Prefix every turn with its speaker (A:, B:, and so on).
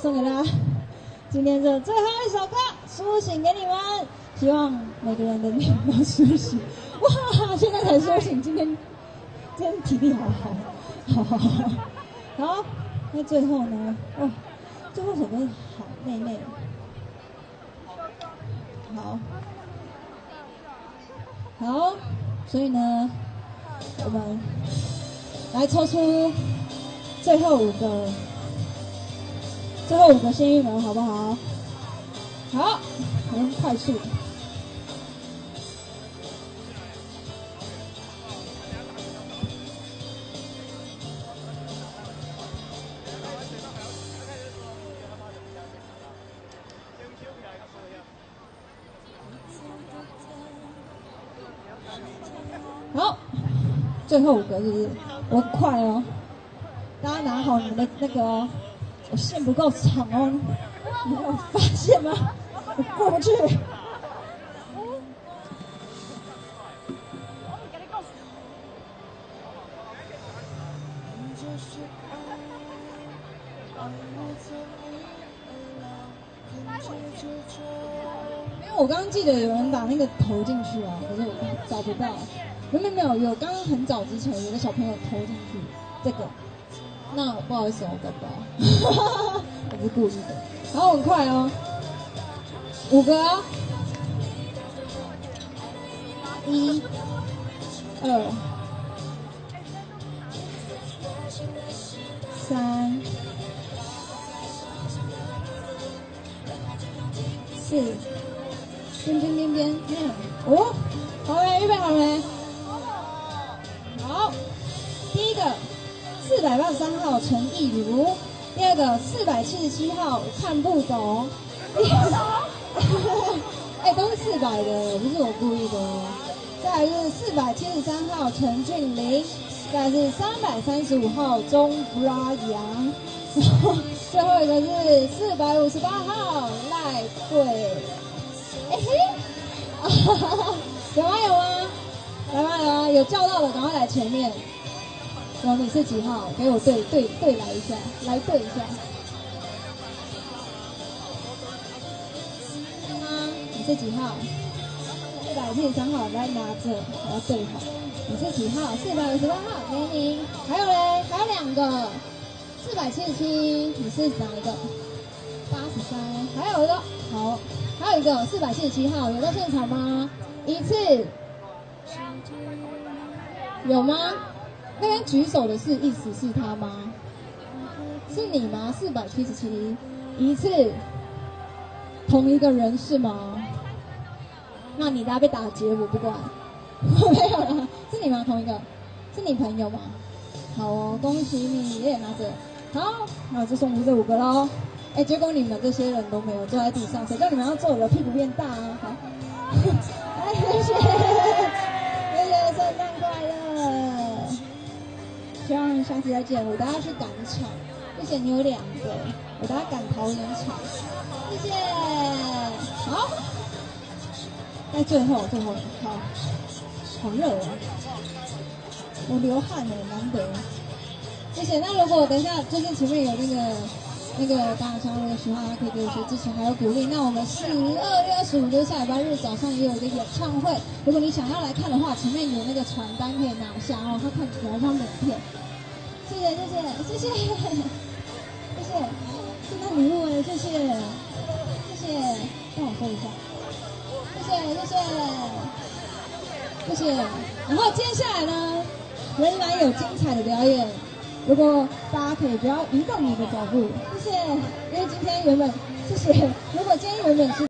A: 送给大家今天的最后一首歌，苏醒给你们，希望每个人的脸都苏醒。哇，现在才苏醒，今天今天体力好好，好好好。好，那最后呢？哦，最后一首歌好妹妹。好，好，所以呢，我们来抽出最后五个，最后五个幸运儿，好不好？好，我们快速。好，最后五个是不是？我快哦，大家拿好你们的那个，我线不够长哦，你有发现吗？我过不去。因为我刚刚记得有人把那个投进去啊，可是我找不到。没有没有有，刚刚很早之前有个小朋友投进去这个，那不好意思，我找不到，我不是故意的。然后很快哦，五个，一、二、三、四，边边边边，哦，好嘞，预备好了没？四百八十三号陈意如，第二个四百七十七号看不懂，哎，都是四百的，不是我故意的。再来是四百七十三号陈俊霖，再来是三百三十五号钟布拉扬，最后一个是四百五十八号赖贵，哎嘿，有吗有吗？来吧来吧，有叫到的赶快来前面。有你是几号？给我对对对来一下，来对一下。是吗？你是几号？四百七十三号，来拿着，我要对好。你是几号？四百五十八号，给你。还有嘞，还有两个，四百七十七，你是哪一个？八十三，还有一个，好，还有一个四百七十七号，有到现场吗？一次。有吗？那边举手的是意思是他吗？是你吗？四百七十七一次，同一个人是吗？那你家被打劫我不管，我 没有了，是你吗？同一个，是你朋友吗？好哦，恭喜你，也拿着。好，那我就送出这五个喽。哎，结果你们这些人都没有坐在地上，谁叫你们要坐？我的屁股变大啊！好，来谢，谢希望下次再见。我等下去赶场，谢谢你。有两个，我等下赶桃园场，谢谢。好，在最后最后好，好热啊，我流汗了，难得。谢谢。那如果等一下就是前面有那个那个大家那个喜欢，可以给我些支持还有鼓励。那我们十二月二十五就下礼拜日早上也有一个演唱会，如果你想要来看的话，前面有那个传单可以拿下哦，它看起来像名片。谢谢谢谢谢谢谢谢，圣诞礼物哎，谢谢谢谢，帮我收一下，谢谢谢谢谢谢。然后接下来呢，仍然有精彩的表演。如果大家可以不要移动你的脚步，谢谢。因为今天原本谢谢，如果今天原本是。